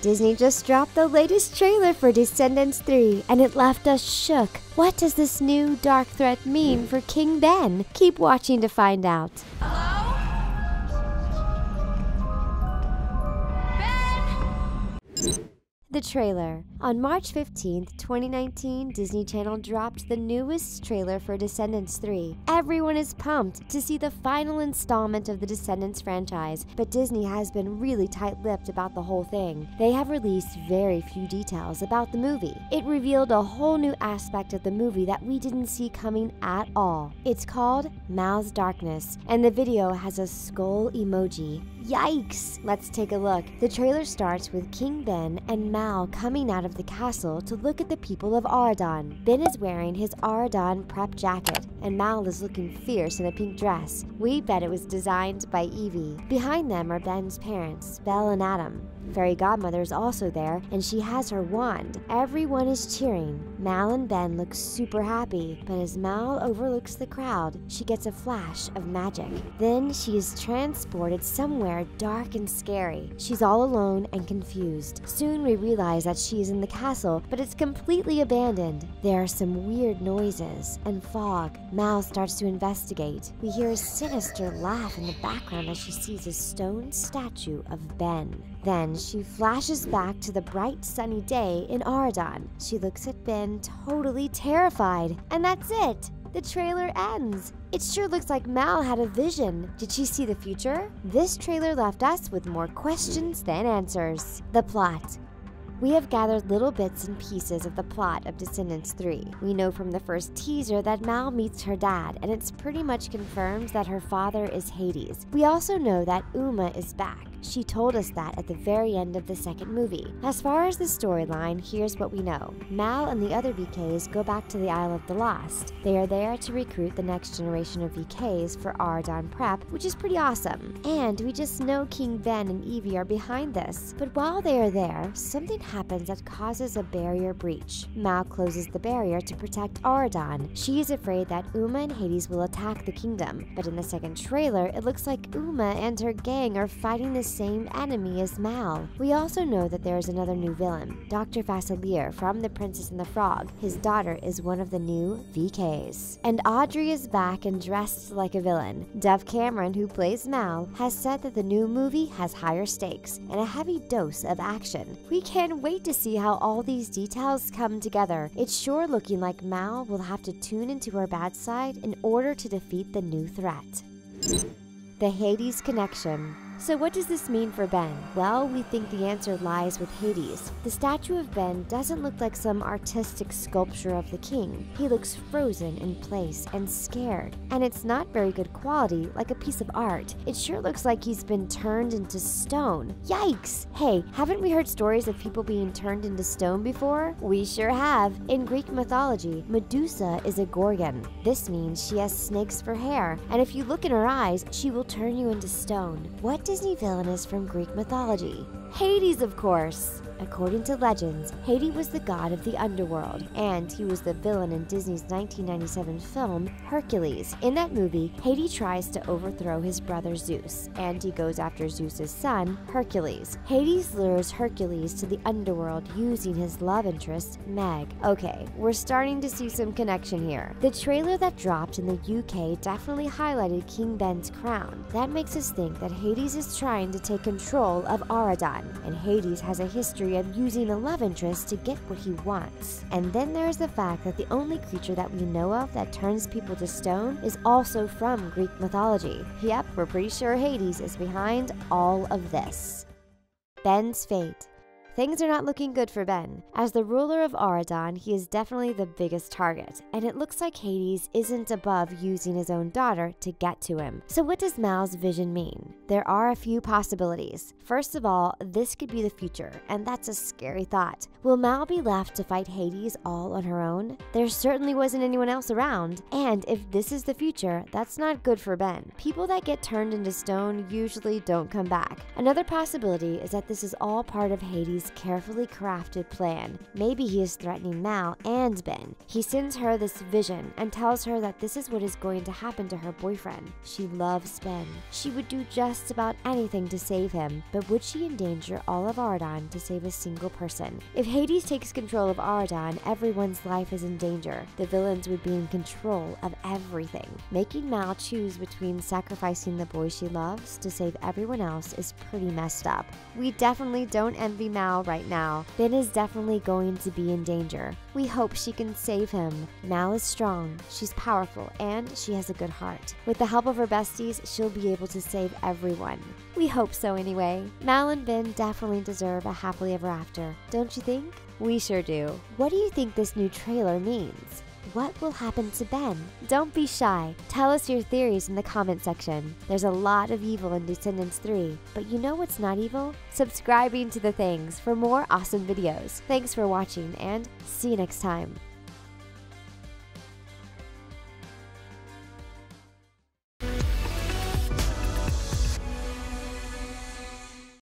Disney just dropped the latest trailer for Descendants 3 and it left us shook. What does this new dark threat mean for King Ben? Keep watching to find out. The trailer. On March 15th, 2019, Disney Channel dropped the newest trailer for Descendants 3. Everyone is pumped to see the final installment of the Descendants franchise, but Disney has been really tight lipped about the whole thing. They have released very few details about the movie. It revealed a whole new aspect of the movie that we didn't see coming at all. It's called Mal's Darkness, and the video has a skull emoji. Yikes! Let's take a look. The trailer starts with King Ben and Mal coming out of the castle to look at the people of Auradon. Ben is wearing his Auradon prep jacket, and Mal is looking fierce in a pink dress. We bet it was designed by Evie. Behind them are Ben's parents, Belle and Adam. Fairy Godmother is also there, and she has her wand. Everyone is cheering. Mal and Ben look super happy, but as Mal overlooks the crowd, she gets a flash of magic. Then she is transported somewhere dark and scary. She's all alone and confused. Soon we realize that she is in the castle, but it's completely abandoned. There are some weird noises and fog. Mal starts to investigate. We hear a sinister laugh in the background as she sees a stone statue of Ben. Then she flashes back to the bright sunny day in Auradon. She looks at Ben totally terrified. And that's it. The trailer ends. It sure looks like Mal had a vision. Did she see the future? This trailer left us with more questions than answers. The plot. We have gathered little bits and pieces of the plot of Descendants 3. We know from the first teaser that Mal meets her dad, and it's pretty much confirmed that her father is Hades. We also know that Uma is back. She told us that at the very end of the second movie. As far as the storyline, here's what we know. Mal and the other VKs go back to the Isle of the Lost. They are there to recruit the next generation of VKs for Auradon Prep, which is pretty awesome. And we just know King Ben and Evie are behind this. But while they are there, something happens that causes a barrier breach. Mal closes the barrier to protect Auradon. She is afraid that Uma and Hades will attack the kingdom. But in the second trailer, it looks like Uma and her gang are fighting this same enemy as Mal. We also know that there is another new villain, Dr. Facilier from The Princess and the Frog. His daughter is one of the new VKs. And Audrey is back and dressed like a villain. Dove Cameron, who plays Mal, has said that the new movie has higher stakes and a heavy dose of action. We can't wait to see how all these details come together. It's sure looking like Mal will have to tune into her bad side in order to defeat the new threat. The Hades Connection so, what does this mean for Ben? Well, we think the answer lies with Hades. The statue of Ben doesn't look like some artistic sculpture of the king. He looks frozen in place and scared. And it's not very good quality, like a piece of art. It sure looks like he's been turned into stone. Yikes! Hey, haven't we heard stories of people being turned into stone before? We sure have. In Greek mythology, Medusa is a gorgon. This means she has snakes for hair, and if you look in her eyes, she will turn you into stone. What Disney villain is from Greek mythology? Hades, of course. According to legends, Hades was the god of the underworld, and he was the villain in Disney's 1997 film Hercules. In that movie, Hades tries to overthrow his brother Zeus, and he goes after Zeus's son, Hercules. Hades lures Hercules to the underworld using his love interest, Meg. Okay, we're starting to see some connection here. The trailer that dropped in the UK definitely highlighted King Ben's crown. That makes us think that Hades is trying to take control of Auradon, and Hades has a history of using a love interest to get what he wants. And then there's the fact that the only creature that we know of that turns people to stone is also from Greek mythology. Yep, we're pretty sure Hades is behind all of this. Ben's fate. Things are not looking good for Ben. As the ruler of Auradon, he is definitely the biggest target, and it looks like Hades isn't above using his own daughter to get to him. So what does Mal's vision mean? There are a few possibilities. First of all, this could be the future, and that's a scary thought. Will Mal be left to fight Hades all on her own? There certainly wasn't anyone else around, and if this is the future, that's not good for Ben. People that get turned into stone usually don't come back. Another possibility is that this is all part of Hades' carefully crafted plan. Maybe he is threatening Mal and Ben. He sends her this vision and tells her that this is what is going to happen to her boyfriend. She loves Ben. She would do just about anything to save him, but would she endanger all of Auradon to save a single person? If Hades takes control of Auradon, everyone's life is in danger. The villains would be in control of everything. Making Mal choose between sacrificing the boy she loves to save everyone else is pretty messed up. We definitely don't envy Mal right now. Ben is definitely going to be in danger. We hope she can save him. Mal is strong, she's powerful, and she has a good heart. With the help of her besties, she'll be able to save everyone. We hope so anyway. Mal and Ben definitely deserve a happily ever after, don't you think? We sure do. What do you think this new trailer means? What will happen to Ben? Don't be shy. Tell us your theories in the comment section. There's a lot of evil in Descendants 3, but you know what's not evil? Subscribing to TheThings for more awesome videos. Thanks for watching and see you next time.